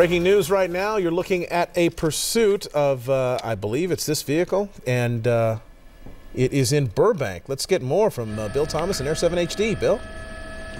Breaking news right now. You're looking at a pursuit of, uh, I believe it's this vehicle, and uh, it is in Burbank. Let's get more from uh, Bill Thomas and Air 7 HD. Bill?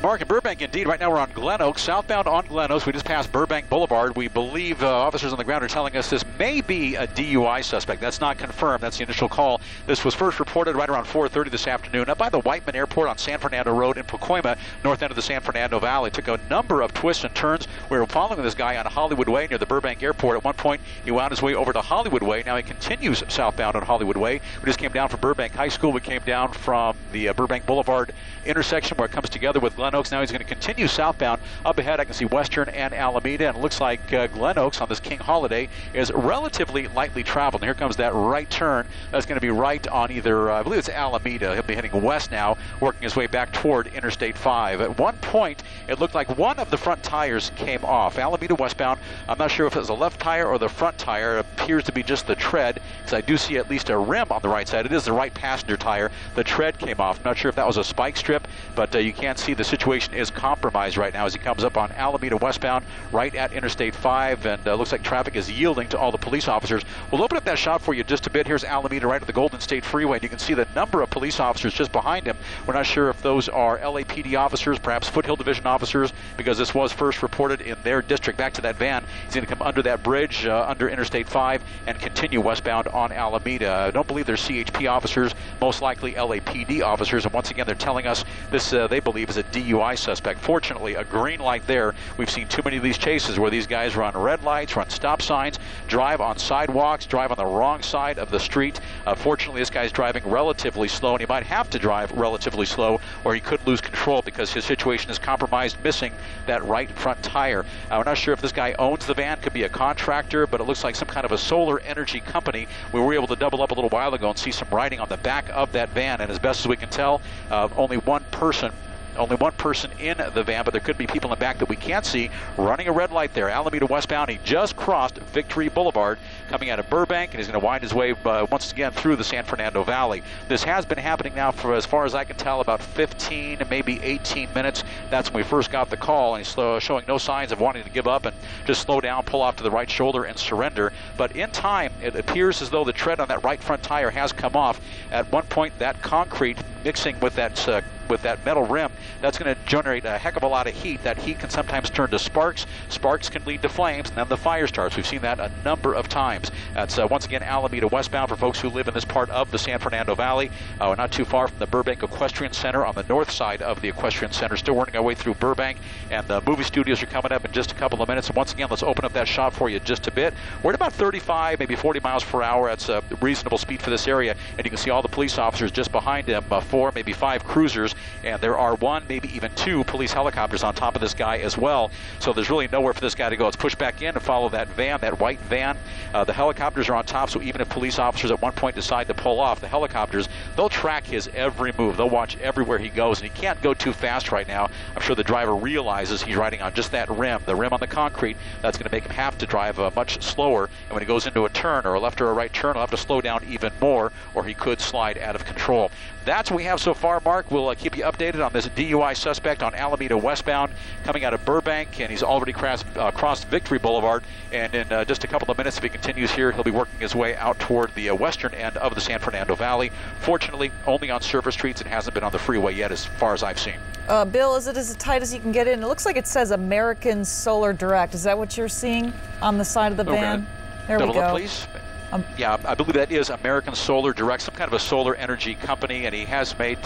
Mark in Burbank, indeed. Right now we're on Glen Oaks, southbound on Glen Oaks. We just passed Burbank Boulevard. We believe uh, officers on the ground are telling us this may be a DUI suspect. That's not confirmed. That's the initial call. This was first reported right around 4:30 this afternoon up by the Whiteman Airport on San Fernando Road in Pacoima, north end of the San Fernando Valley. Took a number of twists and turns. We were following this guy on Hollywood Way near the Burbank Airport. At one point, he wound his way over to Hollywood Way. Now he continues southbound on Hollywood Way. We just came down from Burbank High School. We came down from the uh, Burbank Boulevard intersection where it comes together with Glen Oaks. Now he's going to continue continue southbound. Up ahead, I can see Western and Alameda, and it looks like uh, Glen Oaks on this King Holiday is relatively lightly traveled. And here comes that right turn. That's going to be right on either, uh, I believe it's Alameda. He'll be heading west now, working his way back toward Interstate 5. At one point, it looked like one of the front tires came off. Alameda westbound, I'm not sure if it was the left tire or the front tire. It appears to be just the tread, because I do see at least a rim on the right side. It is the right passenger tire. The tread came off. I'm not sure if that was a spike strip, but uh, you can't see the situation is compromised compromised right now as he comes up on Alameda westbound, right at Interstate 5, and uh, looks like traffic is yielding to all the police officers. We'll open up that shot for you just a bit. Here's Alameda right at the Golden State Freeway, and you can see the number of police officers just behind him. We're not sure if those are LAPD officers, perhaps Foothill Division officers, because this was first reported in their district. Back to that van. He's going to come under that bridge, uh, under Interstate 5, and continue westbound on Alameda. I don't believe they're CHP officers, most likely LAPD officers, and once again, they're telling us this, uh, they believe, is a DUI suspect. Unfortunately, a green light there. We've seen too many of these chases where these guys run red lights, run stop signs, drive on sidewalks, drive on the wrong side of the street. Uh, fortunately, this guy's driving relatively slow, and he might have to drive relatively slow, or he could lose control because his situation is compromised, missing that right front tire. Uh, we're not sure if this guy owns the van, could be a contractor, but it looks like some kind of a solar energy company. We were able to double up a little while ago and see some writing on the back of that van, and as best as we can tell, uh, only one person only one person in the van, but there could be people in the back that we can't see running a red light there. Alameda westbound. He just crossed Victory Boulevard coming out of Burbank, and he's going to wind his way uh, once again through the San Fernando Valley. This has been happening now for, as far as I can tell, about 15, maybe 18 minutes. That's when we first got the call, and he's slow, showing no signs of wanting to give up and just slow down, pull off to the right shoulder, and surrender. But in time, it appears as though the tread on that right front tire has come off. At one point, that concrete mixing with that uh, with that metal rim, that's going to generate a heck of a lot of heat. That heat can sometimes turn to sparks. Sparks can lead to flames, and then the fire starts. We've seen that a number of times. That's uh, once again Alameda westbound for folks who live in this part of the San Fernando Valley. Uh, we're not too far from the Burbank Equestrian Center on the north side of the Equestrian Center. Still working our way through Burbank, and the movie studios are coming up in just a couple of minutes. And once again, let's open up that shot for you just a bit. We're at about 35, maybe 40 miles per hour. That's a reasonable speed for this area, and you can see all the police officers just behind him, uh, four, maybe five cruisers and there are one, maybe even two police helicopters on top of this guy as well. So there's really nowhere for this guy to go. It's push back in and follow that van, that white van. Uh, the helicopters are on top, so even if police officers at one point decide to pull off, the helicopters, they'll track his every move. They'll watch everywhere he goes, and he can't go too fast right now. I'm sure the driver realizes he's riding on just that rim, the rim on the concrete. That's going to make him have to drive uh, much slower. And when he goes into a turn or a left or a right turn, he'll have to slow down even more, or he could slide out of control. That's what we have so far, Mark. We'll uh, keep you updated on this DUI suspect on Alameda westbound coming out of Burbank, and he's already crossed, uh, crossed Victory Boulevard. And in uh, just a couple of minutes, if he continues here, he'll be working his way out toward the uh, western end of the San Fernando Valley. Fortunately, only on surface streets and hasn't been on the freeway yet, as far as I've seen. Uh, Bill, is it as tight as you can get in? It looks like it says American Solar Direct. Is that what you're seeing on the side of the okay. van? There Double we go. Up, please. Um, yeah, I believe that is American Solar Direct, some kind of a solar energy company, and he has made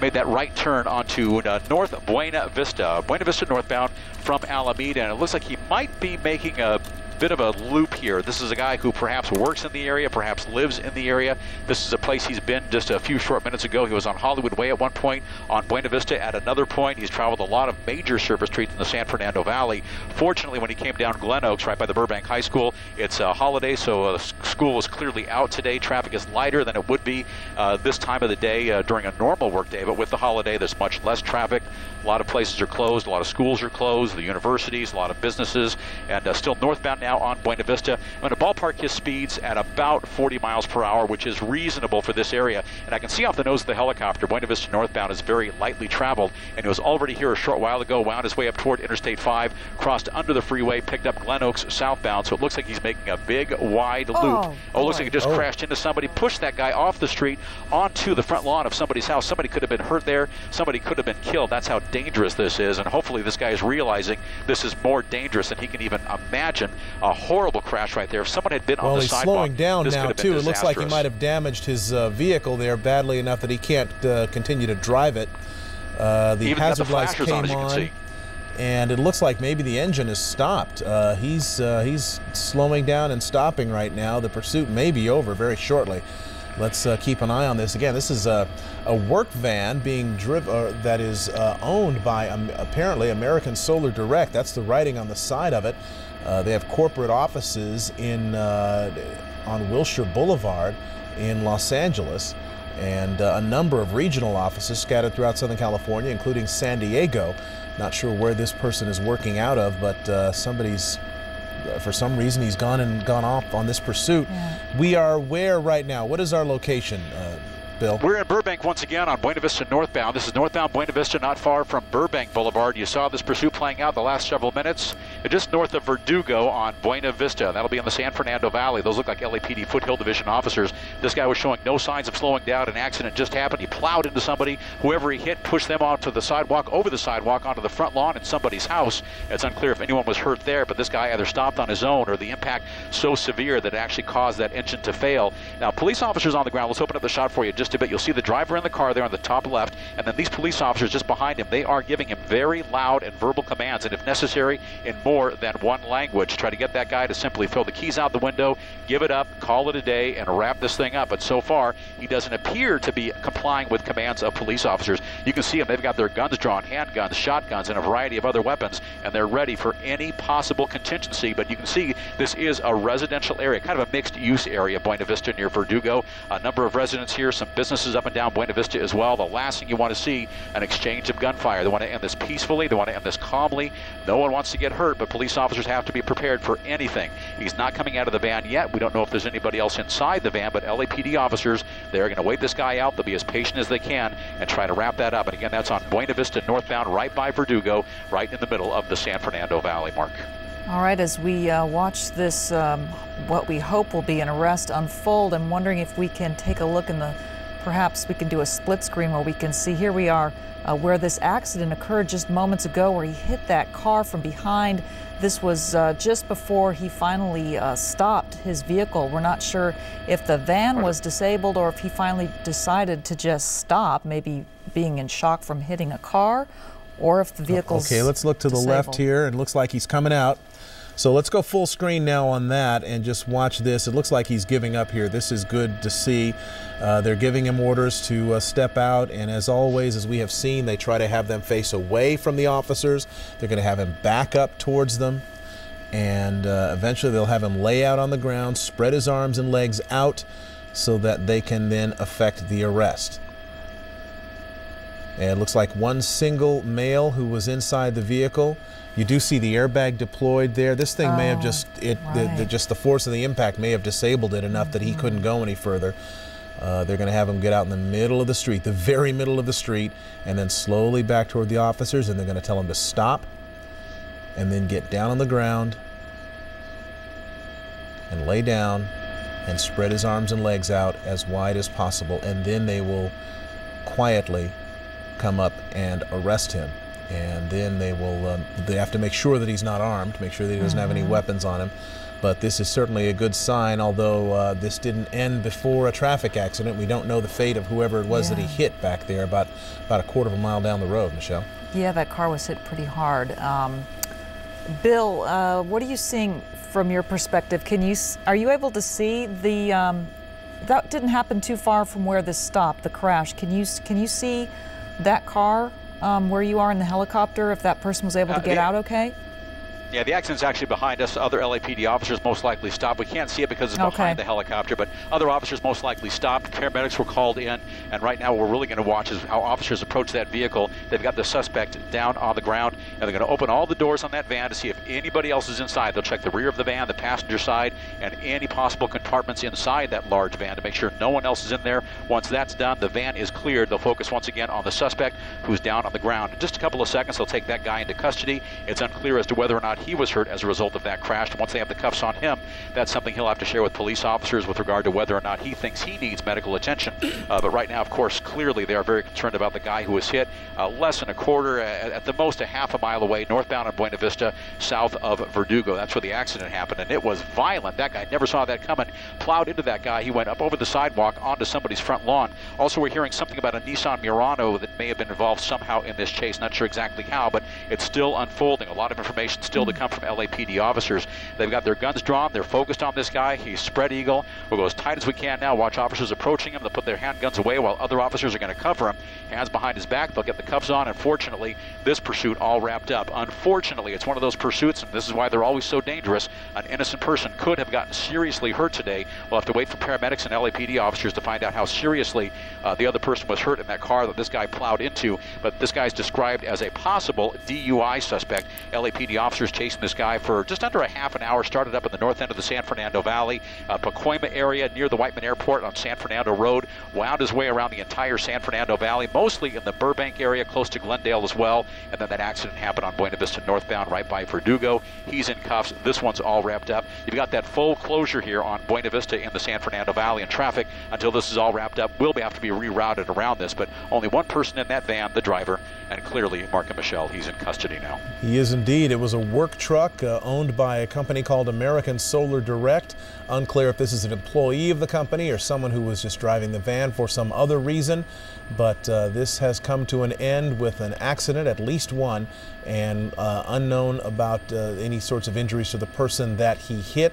made that right turn onto uh, North Buena Vista, Buena Vista northbound from Alameda, and it looks like he might be making a bit of a loop here. This is a guy who perhaps works in the area, perhaps lives in the area. This is a place he's been just a few short minutes ago. He was on Hollywood Way at one point, on Buena Vista at another point. He's traveled a lot of major surface streets in the San Fernando Valley. Fortunately, when he came down Glen Oaks, right by the Burbank High School, it's a holiday, so uh, school was clearly out today. Traffic is lighter than it would be uh, this time of the day uh, during a normal workday, but with the holiday, there's much less traffic. A lot of places are closed, a lot of schools are closed, the universities, a lot of businesses, and uh, still northbound now on Buena Vista. I'm going to ballpark his speeds at about 40 miles per hour, which is reasonable reasonable for this area. And I can see off the nose of the helicopter, Buena Vista northbound is very lightly traveled, and it was already here a short while ago, wound his way up toward Interstate 5, crossed under the freeway, picked up Glen Oaks southbound. So it looks like he's making a big, wide oh, loop. Oh, oh it looks like he just Oh. crashed into somebody, pushed that guy off the street onto the front lawn of somebody's house. Somebody could have been hurt there. Somebody could have been killed. That's how dangerous this is. And hopefully this guy is realizing this is more dangerous than he can even imagine. A horrible crash right there. If someone had been on the he's sidewalk, slowing down this could now have been too. It looks like he might have damaged his uh, vehicle there badly enough that he can't uh, continue to drive it. Uh, the Even got the hazard lights came on, as you can see. and it looks like maybe the engine is stopped. Uh, he's uh, he's slowing down and stopping right now. The pursuit may be over very shortly. Let's uh, keep an eye on this. Again, this is a, a work van being driven uh, that is uh, owned by um, apparently American Solar Direct. That's the writing on the side of it. Uh, they have corporate offices in uh, on Wilshire Boulevard in Los Angeles and uh, a number of regional offices scattered throughout Southern California, including San Diego. Not sure where this person is working out of, but uh, somebody's, uh, for some reason, he's gone and gone off on this pursuit. Yeah. We are where right now? What is our location, uh, Bill? We're in Burbank once again on Buena Vista northbound. This is northbound Buena Vista, not far from Burbank Boulevard. You saw this pursuit playing out the last several minutes. Uh, Just north of Verdugo on Buena Vista. That'll be in the San Fernando Valley. Those look like LAPD Foothill Division officers. This guy was showing no signs of slowing down. An accident just happened. He plowed into somebody. Whoever he hit pushed them onto the sidewalk, over the sidewalk, onto the front lawn in somebody's house. It's unclear if anyone was hurt there, but this guy either stopped on his own or the impact so severe that it actually caused that engine to fail. Now, police officers on the ground. Let's open up the shot for you just a bit. You'll see the driver in the car there on the top left, and then these police officers just behind him. They are giving him very loud and verbal commands, and if necessary, in more than one language. Try to get that guy to simply throw the keys out the window, give it up, call it a day, and wrap this thing up. But so far, he doesn't appear to be complying with commands of police officers. You can see them. They've got their guns drawn, handguns, shotguns, and a variety of other weapons, and they're ready for any possible contingency. But you can see this is a residential area, kind of a mixed use area, Buena Vista near Verdugo. A number of residents here, some businesses up and down Buena Vista as well. The last thing you want to see, an exchange of gunfire. They want to end this peacefully. They want to end this calmly. No one wants to get hurt, but police officers have to be prepared for anything. He's not coming out of the van yet. We don't know if there's anybody else inside the van, but LAPD officers, they're going to wait this guy out. They'll be as patient as they can and try to wrap that up. And again, that's on Buena Vista northbound, right by Verdugo, right in the middle of the San Fernando Valley, Mark. All right, as we uh, watch this, um, what we hope will be an arrest unfold, I'm wondering if we can take a look in the, perhaps we can do a split screen where we can see here we are uh, where this accident occurred just moments ago, where he hit that car from behind. This was uh, just before he finally uh, stopped his vehicle. We're not sure if the van was disabled or if he finally decided to just stop, maybe being in shock from hitting a car, or if the vehicle's Okay, let's look to the left here. It looks like he's coming out. So let's go full screen now on that and just watch this. It looks like he's giving up here. This is good to see. Uh, they're giving him orders to uh, step out, and as always, as we have seen, they try to have them face away from the officers. They're going to have him back up towards them, and uh, eventually they'll have him lay out on the ground, spread his arms and legs out, so that they can then effect the arrest. And it looks like one single male who was inside the vehicle. You do see the airbag deployed there. This thing may have Oh, just it the, the, just the force of the impact may have disabled it enough that he couldn't go any further. Uh, they're going to have him get out in the middle of the street, the very middle of the street, and then slowly back toward the officers, and they're going to tell him to stop, and then get down on the ground and lay down and spread his arms and legs out as wide as possible, and then they will quietly come up and arrest him. And then they will, um, they have to make sure that he's not armed, make sure that he doesn't have any weapons on him. But this is certainly a good sign, although uh, this didn't end before a traffic accident. We don't know the fate of whoever it was that he hit back there about, about a quarter of a mile down the road, Michelle. Yeah, that car was hit pretty hard. Um, Bill, uh, what are you seeing from your perspective? Can you are you able to see the um, that didn't happen too far from where this stopped, the crash? Can you can you see that car um, where you are in the helicopter? If that person was able to Uh, get the- out okay? Yeah, the accident's actually behind us. Other LAPD officers most likely stopped. We can't see it because it's Okay. behind the helicopter, but other officers most likely stopped. Paramedics were called in, and right now what we're really going to watch is how officers approach that vehicle. They've got the suspect down on the ground, and they're going to open all the doors on that van to see if anybody else is inside. They'll check the rear of the van, the passenger side, and any possible compartments inside that large van to make sure no one else is in there. Once that's done, the van is cleared. They'll focus once again on the suspect who's down on the ground. In just a couple of seconds, they'll take that guy into custody. It's unclear as to whether or not he was hurt as a result of that crash. Once they have the cuffs on him, that's something he'll have to share with police officers with regard to whether or not he thinks he needs medical attention. Uh, but right now, of course, clearly they are very concerned about the guy who was hit uh, less than a quarter, at, at the most a half a mile away, northbound on Buena Vista, south of Verdugo. That's where the accident happened, and it was violent. That guy never saw that coming. Plowed into that guy. He went up over the sidewalk onto somebody's front lawn. Also, we're hearing something about a Nissan Murano that may have been involved somehow in this chase. Not sure exactly how, but it's still unfolding. A lot of information still to come from LAPD officers. They've got their guns drawn. They're focused on this guy. He's spread eagle. We'll go as tight as we can now. Watch officers approaching him. They'll put their handguns away while other officers are going to cover him. Hands behind his back. They'll get the cuffs on. And fortunately, this pursuit all wrapped up. Unfortunately, it's one of those pursuits, and this is why they're always so dangerous. An innocent person could have gotten seriously hurt today. We'll have to wait for paramedics and LAPD officers to find out how seriously uh, the other person was hurt in that car that this guy plowed into. But this guy's described as a possible DUI suspect. LAPD officers chasing this guy for just under a half an hour. Started up in the north end of the San Fernando Valley, uh, Pacoima area near the Whiteman Airport on San Fernando Road. Wound his way around the entire San Fernando Valley, mostly in the Burbank area, close to Glendale as well. And then that accident happened on Buena Vista northbound, right by Verdugo. He's in cuffs. This one's all wrapped up. You've got that full closure here on Buena Vista in the San Fernando Valley, and traffic until this is all wrapped up will have to be rerouted around this. But only one person in that van, the driver, and clearly Mark and Michelle. He's in custody now. He is indeed. It was a work truck uh, owned by a company called American Solar Direct. Unclear if this is an employee of the company or someone who was just driving the van for some other reason. But uh, this has come to an end with an accident, at least one, and uh, unknown about uh, any sorts of injuries to the person that he hit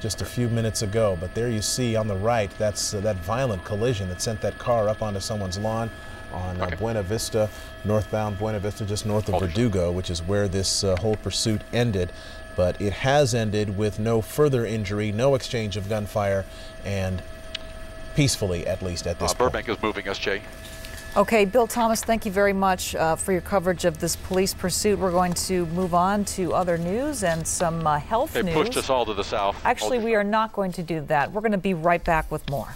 just a few minutes ago. But there you see on the right, that's uh, that violent collision that sent that car up onto someone's lawn on uh, Okay. Buena Vista, northbound Buena Vista, just north of Verdugo, which is where this uh, whole pursuit ended. But it has ended with no further injury, no exchange of gunfire, and peacefully, at least at this Uh, point. Burbank is moving us, Jay. Okay, Bill Thomas, thank you very much uh, for your coverage of this police pursuit. We're going to move on to other news and some uh, health They news. pushed us all to the south. Actually, we are not going to do that. We're going to be right back with more.